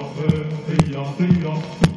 Hıyar, hıyar, hıyar,